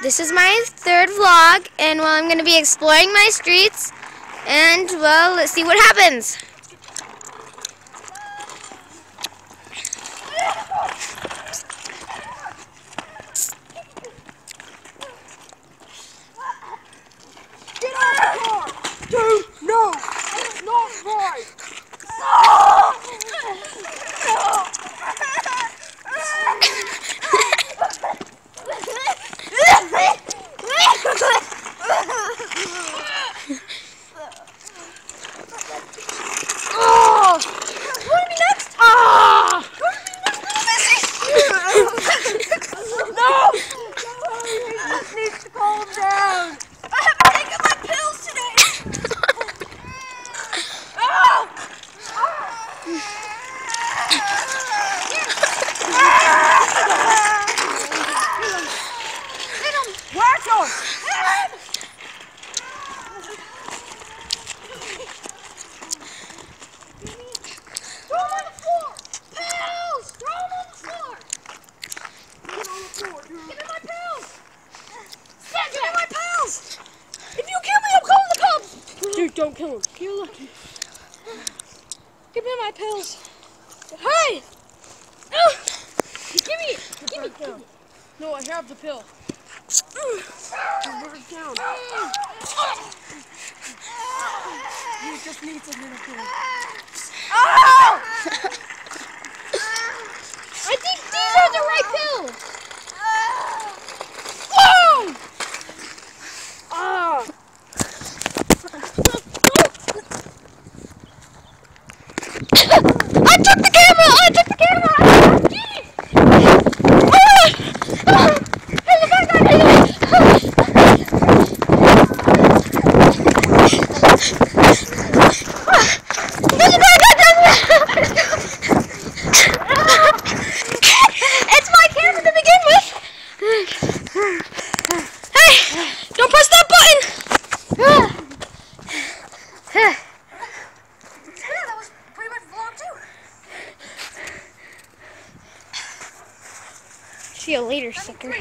This is my third vlog, and well, I'm going to be exploring my streets, and well, let's see what happens. Get out of the car! Dude, no! That's not right! Oh! What me next? Ah! no! He just needs to calm down. I haven't taken my pills today. oh! Hit him! Whack him! Throw him on the floor! Pills! Throw him on the floor! Get on the floor, dude. Give me my pills! Give me my pills! If you kill me, I'm calling the cops! Dude, don't kill him. You're lucky. Give me my pills. Hey! Ugh. Give me! Give me it! No, I have the pill. Put down. He just needs a little pill. Oh! I took the camera! I took the camera! It's my camera to begin with! Hey! Don't press that button! See you later, sucker.